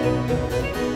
Música